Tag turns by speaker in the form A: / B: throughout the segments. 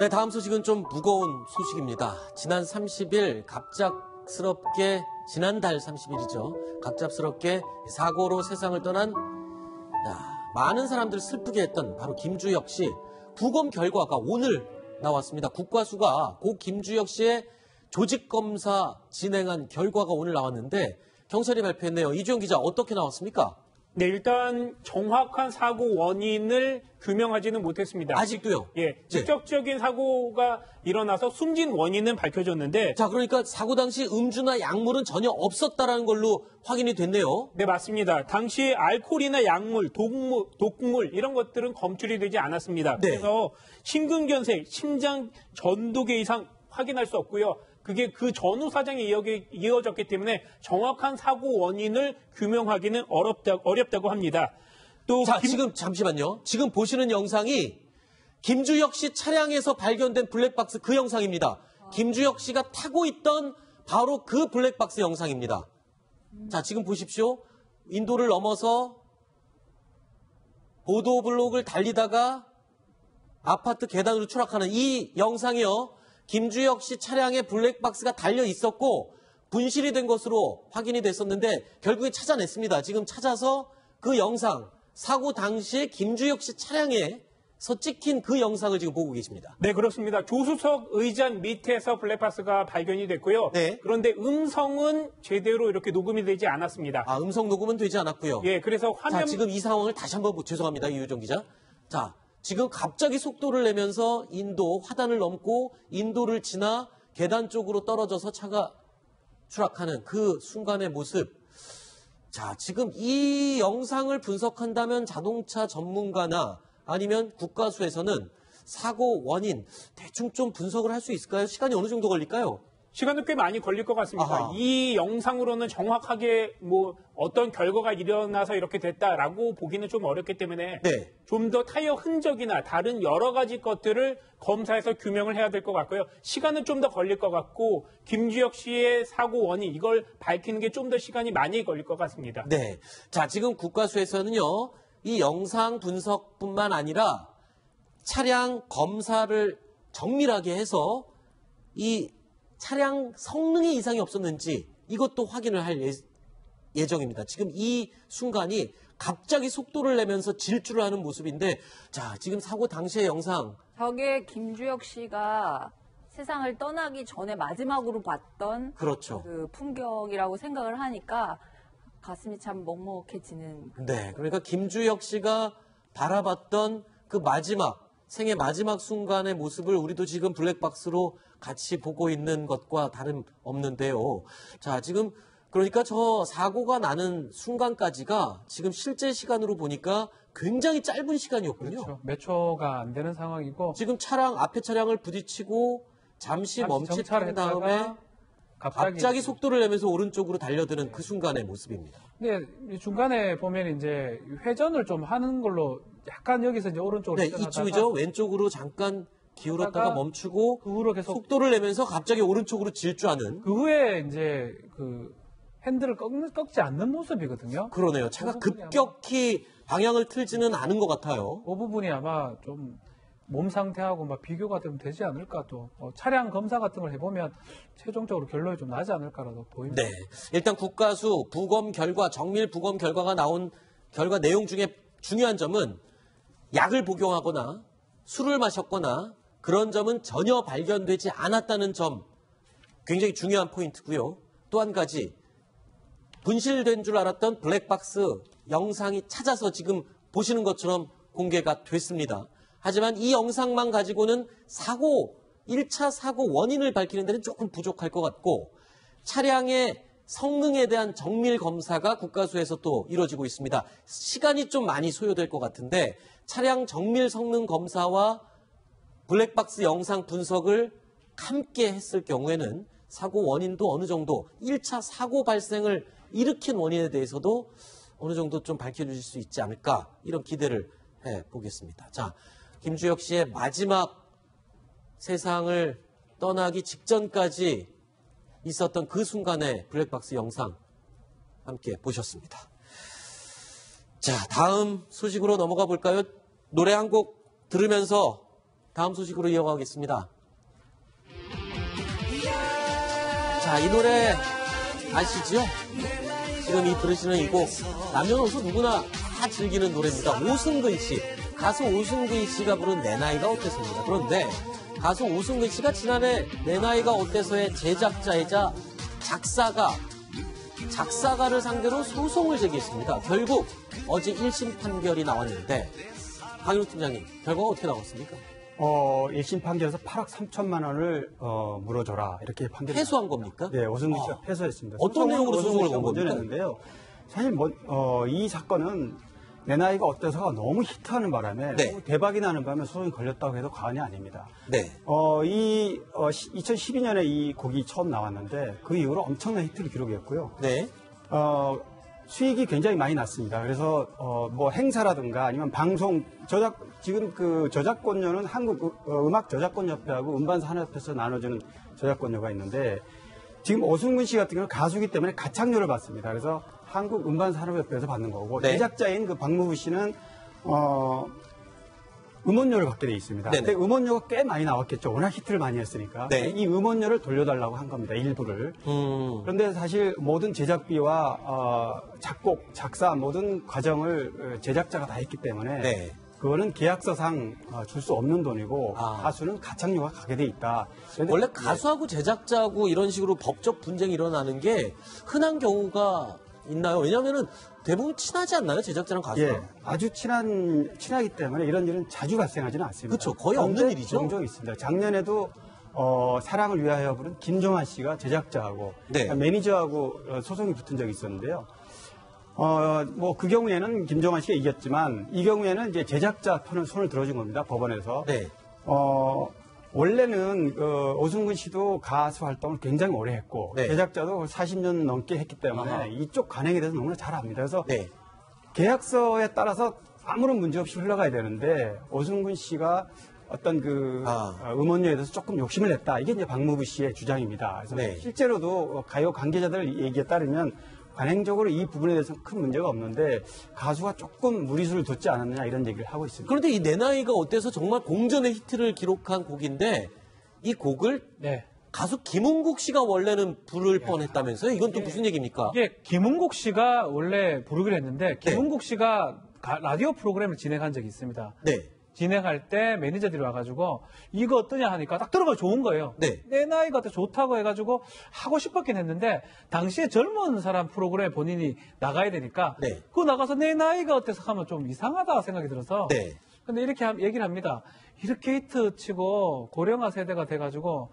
A: 네, 다음 소식은 좀 무거운 소식입니다. 지난 30일 갑작스럽게 지난달 30일이죠. 갑작스럽게 사고로 세상을 떠난 야, 많은 사람들을 슬프게 했던 바로 김주혁 씨 부검 결과가 오늘 나왔습니다. 국과수가 고 김주혁 씨의 조직 검사 진행한 결과가 오늘 나왔는데 경찰이 발표했네요. 이주영 기자 어떻게 나왔습니까?
B: 네, 일단 정확한 사고 원인을 규명하지는 못했습니다.
A: 아직도요?
B: 예, 직접적인 사고가 일어나서 숨진 원인은 밝혀졌는데
A: 자, 그러니까 사고 당시 음주나 약물은 전혀 없었다라는 걸로 확인이 됐네요.
B: 네, 맞습니다. 당시 알코올이나 약물, 독물, 독물 이런 것들은 검출이 되지 않았습니다.
A: 네.
B: 그래서 심근경색, 심장 전도계 이상 확인할 수 없고요. 그게 그 전후 사정이 이어졌기 때문에 정확한 사고 원인을 규명하기는 어렵다, 어렵다고 합니다. 또
A: 자,
B: 김-
A: 지금 잠시만요. 지금 보시는 영상이 김주혁 씨 차량에서 발견된 블랙박스 그 영상입니다. 김주혁 씨가 타고 있던 바로 그 블랙박스 영상입니다. 자, 지금 보십시오. 인도를 넘어서 보도블록을 달리다가 아파트 계단으로 추락하는 이 영상이요. 김주혁 씨 차량에 블랙박스가 달려 있었고 분실이 된 것으로 확인이 됐었는데 결국에 찾아냈습니다. 지금 찾아서 그 영상 사고 당시에 김주혁 씨 차량에 서 찍힌 그 영상을 지금 보고 계십니다.
B: 네, 그렇습니다. 조수석 의자 밑에서 블랙박스가 발견이 됐고요.
A: 네.
B: 그런데 음성은 제대로 이렇게 녹음이 되지 않았습니다.
A: 아, 음성 녹음은 되지 않았고요.
B: 예, 그래서
A: 자,
B: 화면
A: 지금 이 상황을 다시 한번 보- 죄송합니다. 이유정 기자. 자, 지금 갑자기 속도를 내면서 인도 화단을 넘고 인도를 지나 계단 쪽으로 떨어져서 차가 추락하는 그 순간의 모습. 자, 지금 이 영상을 분석한다면 자동차 전문가나 아니면 국가수에서는 사고 원인 대충 좀 분석을 할 수 있을까요? 시간이 어느 정도 걸릴까요?
B: 시간은 꽤 많이 걸릴 것 같습니다.
A: 아하.
B: 이 영상으로는 정확하게 뭐 어떤 결과가 일어나서 이렇게 됐다라고 보기는 좀 어렵기 때문에
A: 네.
B: 좀더 타이어 흔적이나 다른 여러 가지 것들을 검사해서 규명을 해야 될 것 같고요. 시간은 좀 더 걸릴 것 같고 김주혁 씨의 사고 원인 이걸 밝히는 게 좀 더 시간이 많이 걸릴 것 같습니다.
A: 네. 자, 지금 국가수에서는요, 이 영상 분석뿐만 아니라 차량 검사를 정밀하게 해서 이 차량 성능에 이상이 없었는지 이것도 확인을 할 예, 정입니다 지금 이 순간이 갑자기 속도를 내면서 질주를 하는 모습인데, 자, 지금 사고 당시의 영상,
C: 저게 김주혁 씨가 세상을 떠나기 전에 마지막으로 봤던
A: 그렇죠.
C: 그 풍경이라고 생각을 하니까 가슴이 참 먹먹해지는
A: 네, 그러니까 김주혁 씨가 바라봤던 그 마지막 생의 마지막 순간의 모습을 우리도 지금 블랙박스로 같이 보고 있는 것과 다름 없는데요. 자, 지금 그러니까 저 사고가 나는 순간까지가 지금 실제 시간으로 보니까 굉장히 짧은 시간이었군요.
D: 그렇죠. 몇 초가 안 되는 상황이고
A: 지금 차량 앞에 차량을 부딪히고 잠시
D: 잠시
A: 멈칫한 다음에
D: 갑자기,
A: 갑자기 속도를 내면서 오른쪽으로 달려드는 그 순간의 모습입니다.
D: 근데 이 중간에 보면 이제 회전을 좀 하는 걸로 약간 여기서 이제 오른쪽으로
A: 네, 이쪽이죠. 왼쪽으로 잠깐 기울었다가 멈추고
D: 그 후로 계속
A: 속도를 내면서 갑자기 오른쪽으로 질주하는
D: 그 후에 이제 그 핸들을 꺾, 꺾지 않는 모습이거든요.
A: 그러네요. 차가
D: 그
A: 급격히 방향을 틀지는 않은 것 같아요.
D: 그 부분이 아마 좀 몸 상태하고 막 비교가 좀 되지 않을까 또 어, 차량 검사 같은 걸 해보면 최종적으로 결론이 좀 나지 않을까라도 보입니다.
A: 네. 일단 국가수 부검 결과, 정밀 부검 결과가 나온 결과 내용 중에 중요한 점은 약을 복용하거나 술을 마셨거나 그런 점은 전혀 발견되지 않았다는 점 굉장히 중요한 포인트고요. 또 한 가지 분실된 줄 알았던 블랙박스 영상이 찾아서 지금 보시는 것처럼 공개가 됐습니다. 하지만 이 영상만 가지고는 사고, 1차 사고 원인을 밝히는 데는 조금 부족할 것 같고 차량의 성능에 대한 정밀 검사가 국가수에서 또 이루어지고 있습니다. 시간이 좀 많이 소요될 것 같은데 차량 정밀 성능 검사와 블랙박스 영상 분석을 함께 했을 경우에는 사고 원인도 어느 정도 1차 사고 발생을 일으킨 원인에 대해서도 어느 정도 좀 밝혀주실 수 있지 않을까 이런 기대를 해 보겠습니다. 자, 김주혁 씨의 마지막 세상을 떠나기 직전까지 있었던 그 순간의 블랙박스 영상 함께 보셨습니다. 자, 다음 소식으로 넘어가 볼까요? 노래 한 곡 들으면서 다음 소식으로 이어가겠습니다. 자, 이 노래 아시죠? 지금 이 들으시는 이 곡 남녀노소 누구나 다 즐기는 노래입니다. 오승근 씨 가수 오승근 씨가 부른 내 나이가 어때서입니다. 그런데 가수 오승근 씨가 지난해 내 나이가 어때서의 제작자이자 작사가 작사가를 상대로 소송을 제기했습니다. 결국 어제 1심 판결이 나왔는데 강윤 팀장님 결과가 어떻게 나왔습니까?
E: 어, 1심 판결에서 8억 3천만 원을 어, 물어줘라 이렇게 판결.
A: 패소한 겁니까?
E: 네, 오승근 씨가
A: 아.
E: 패소했습니다.
A: 어떤 내용으로 소송을 건 겁니까?
E: 냈는데요. 사실 뭐, 어, 이 사건은 내 나이가 어때서가 너무 히트하는 바람에
A: 네.
E: 대박이 나는 바람에 소송이 걸렸다고 해도 과언이 아닙니다.
A: 네.
E: 어, 이 2012년에 이 곡이 처음 나왔는데 그 이후로 엄청난 히트를 기록했고요.
A: 네.
E: 어, 수익이 굉장히 많이 났습니다. 그래서 어, 뭐 행사라든가 아니면 방송 저작 지금 그 저작권료는 한국 음- 어, 음악 저작권협회하고 음반산업협회에서 나눠주는 저작권료가 있는데 지금 오승근 씨 같은 경우는 가수기 때문에 가창료를 받습니다. 그래서 한국 음반 산업협회에서 받는 거고
A: 네.
E: 제작자인 그 박무부 씨는 어, 음원료를 받게 돼 있습니다.
A: 네네.
E: 근데 음원료가 꽤 많이 나왔겠죠. 워낙 히트를 많이 했으니까.
A: 네.
E: 이 음원료를 돌려달라고 한 겁니다. 일부를.
A: 음.
E: 그런데 사실 모든 제작비와 어, 작곡, 작사 모든 과정을 어, 제작자가 다 했기 때문에
A: 네.
E: 그거는 계약서상 줄 수 없는 돈이고
A: 아.
E: 가수는 가창료가 가게 돼 있다.
A: 원래
E: 예,
A: 가수하고 제작자하고 이런 식으로 법적 분쟁이 일어나는 게 흔한 경우가 있나요? 왜냐하면은 대부분 친하지 않나요? 제작자랑 가수가?
E: 예, 아주 친한 친하기 때문에 이런 일은 자주 발생하지는 않습니다.
A: 그쵸, 거의 없는 일이죠.
E: 종종 있습니다. 작년에도 어, 사랑을 위하여 부른 김종환 씨가 제작자하고
A: 네.
E: 매니저하고 어, 소송이 붙은 적이 있었는데요. 어, 뭐, 그 경우에는 김종환 씨가 이겼지만, 이 경우에는 이제 제작자 편을 손을 들어준 겁니다, 법원에서.
A: 네.
E: 어, 원래는, 그, 오승근 씨도 가수 활동을 굉장히 오래 했고,
A: 네.
E: 제작자도 40년 넘게 했기 때문에,
A: 아하.
E: 이쪽 관행에 대해서 너무나 잘 압니다. 그래서,
A: 네.
E: 계약서에 따라서 아무런 문제 없이 흘러가야 되는데 오승근 씨가 어떤 그
A: 아.
E: 어, 음원료에 대해서 조금 욕심을 냈다. 이게 이제 박무부 씨의 주장입니다. 그래서
A: 네.
E: 실제로도 가요 관계자들 얘기에 따르면 관행적으로 이 부분에 대해서 큰 문제가 없는데 가수가 조금 무리수를 뒀지 않았느냐 이런 얘기를 하고 있습니다.
A: 그런데 이 내 나이가 어때서 정말 공전의 히트를 기록한 곡인데 이 곡을
D: 네.
A: 가수 김은국 씨가 원래는 부를 뻔했다면서요? 이건 또 무슨 얘기입니까?
D: 이게 김은국 씨가 원래 부르기로 했는데 김은국 씨가 가- 라디오 프로그램을 진행한 적이 있습니다.
A: 네.
D: 진행할 때 매니저들이 와가지고 이거 어떠냐 하니까 딱 들어가 좋은 거예요.
A: 네.
D: 내 나이가 더 좋다고 해가지고 하고 싶었긴 했는데 당시에 젊은 사람 프로그램에 본인이 나가야 되니까
A: 네.
D: 그거 나가서 내 나이가 어때서 하면 좀 이상하다 생각이 들어서
A: 네.
D: 근데 이렇게 함- 얘기를 합니다. 이렇게 히트 치고 고령화 세대가 돼가지고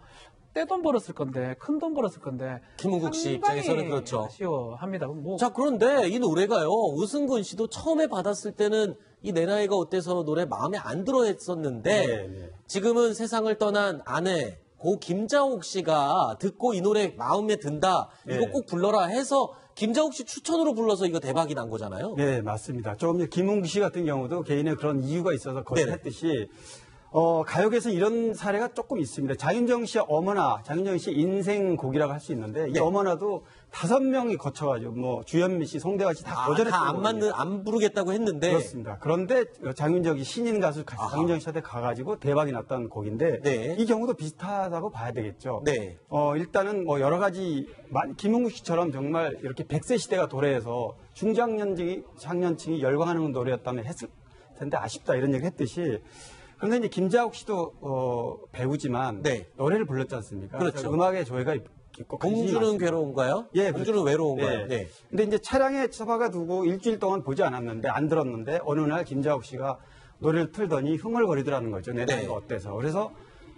D: 떼돈 벌었을 건데 큰 돈 벌었을 건데
A: 김은국 씨 입장에서는 그렇죠.
D: 아쉬워합니다. 뭐
A: 자, 그런데 이 노래가요, 우승근 씨도 처음에 받았을 때는 이 내 나이가 어때서 노래 마음에 안 들어 했었는데,
E: 네, 네.
A: 지금은 세상을 떠난 아내, 고 김자옥 씨가 듣고 이 노래 마음에 든다, 이거
E: 네.
A: 꼭 불러라 해서 김자옥 씨 추천으로 불러서 이거 대박이 난 거잖아요.
E: 네, 맞습니다. 조금 전에 김웅기 씨 같은 경우도 개인의 그런 이유가 있어서 거절했듯이 어, 가요계에서 이런 사례가 조금 있습니다. 장윤정 씨의 어머나, 장윤정 씨 인생 곡이라고 할 수 있는데 이
A: 네.
E: 어머나도 다섯 명이 거쳐가지고 뭐 주현미 씨, 송대화 씨다
A: 아,
E: 거절했던
A: 다안 맞는, 안 부르겠다고 했는데,
E: 그렇습니다. 그런데 장윤정이 신인 가수 가-
A: 아하.
E: 장윤정 씨한테 가가지고 대박이 났던 곡인데
A: 네.
E: 이 경우도 비슷하다고 봐야 되겠죠.
A: 네.
E: 어, 일단은 뭐 여러 가지 만- 김은국 씨처럼 정말 이렇게 100세 시대가 도래해서 중장년층이 장년층이 열광하는 노래였다면 했을 텐데 아쉽다 이런 얘기 했듯이 그런데 이제 김자옥 씨도 어, 배우지만
A: 네.
E: 노래를 불렀지 않습니까?
A: 그렇죠.
E: 음악에 관심이
A: 공주는. 괴로운가요?
E: 예,
A: 공주는
E: 그렇죠.
A: 외로운가요?
E: 네.
A: 네.
E: 근데 이제 차량에 처박아 두고 일주일 동안 보지 않았는데 안 들었는데 어느 날 김자옥 씨가 노래를 틀더니 흥얼거리더라는 거죠. 내
A: 네.
E: 나이가 어때서. 그래서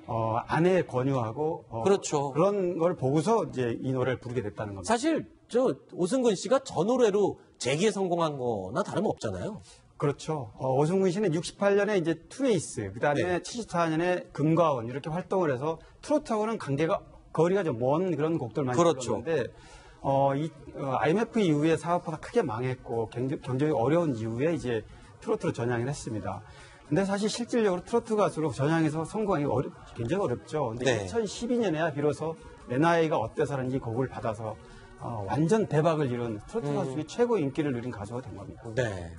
E: 어, 아내의 권유하고 어,
A: 그렇죠.
E: 그런 걸 보고서 이제 이 노래를 부르게 됐다는 겁니다.
A: 사실, 저, 오승근 씨가 저 노래로 재기에 성공한 거나 다름없잖아요.
E: 그렇죠. 어, 오승근 씨는 68년에 이제 투에이스, 그 다음에
A: 네.
E: 74년에 금과 은 이렇게 활동을 해서 트로트하고는 관계가 거리가 좀 먼 그런 곡들 많이
A: 그렇죠.
E: 불렀는데 어, 이, 어, IMF 이후에 사업화가 크게 망했고 경제, 경쟁이 어려운 이후에 이제 트로트로 전향을 했습니다. 근데 사실 실질적으로 트로트 가수로 전향해서 성공하기 어렵, 굉장히 어렵죠. 근데
A: 네.
E: 2012년에야 비로소 내 나이가 어때서라는 이 곡을 받아서 어, 완전 대박을 이룬 트로트
A: 음.
E: 가수 중에 최고 인기를 누린 가수가 된 겁니다.
A: 네.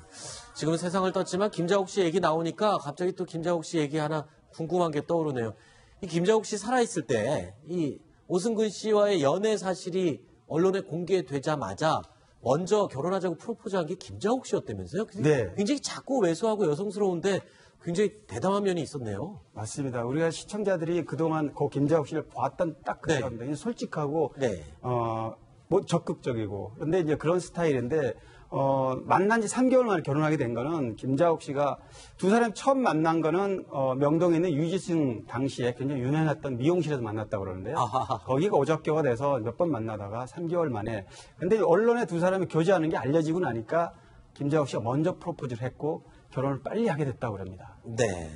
A: 지금 세상을 떴지만 김자옥 씨 얘기 나오니까 갑자기 또 김자옥 씨 얘기 하나 궁금한 게 떠오르네요. 이 김자옥 씨 살아있을 때 이 오승근 씨와의 연애 사실이 언론에 공개되자마자 먼저 결혼하자고 프로포즈한 게 김자옥 씨였다면서요?
E: 네.
A: 굉장히 작고 왜소하고 여성스러운데 굉장히 대담한 면이 있었네요.
E: 맞습니다. 우리가 시청자들이 그동안 고 김자옥 씨를 봤던 딱그
A: 네.
E: 사람입니다. 그냥 솔직하고
A: 네.
E: 어, 뭐 적극적이고. 근데 이제 그런 스타일인데 어, 만난 지 3개월 만에 결혼하게 된 거는 김자옥 씨가 두 사람이 처음 만난 거는 어, 명동에 있는 유지승 당시에 굉장히 유명했던 미용실에서 만났다고 그러는데요.
A: 아하하.
E: 거기가 오적교가 돼서 몇 번 만나다가 3개월 만에 근데 언론에 두 사람이 교제하는 게 알려지고 나니까 김자옥 씨가 먼저 프로포즈를 했고 결혼을 빨리 하게 됐다고 그럽니다.
A: 네.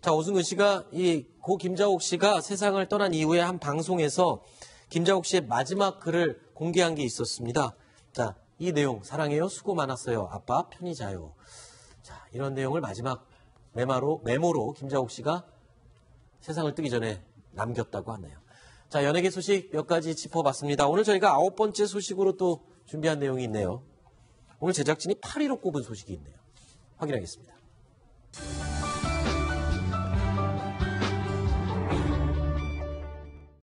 A: 자, 오승근 씨가 이 고 김자옥 씨가 세상을 떠난 이후에 한 방송에서 김자옥 씨의 마지막 글을 공개한 게 있었습니다. 자, 이 내용 사랑해요. 수고 많았어요. 아빠 편히 자요. 자, 이런 내용을 마지막 메모로 메모로 김자옥 씨가 세상을 뜨기 전에 남겼다고 하네요. 자, 연예계 소식 몇 가지 짚어봤습니다. 오늘 저희가 아홉 번째 소식으로 또 준비한 내용이 있네요. 오늘 제작진이 8위로 꼽은 소식이 있네요. 확인하겠습니다.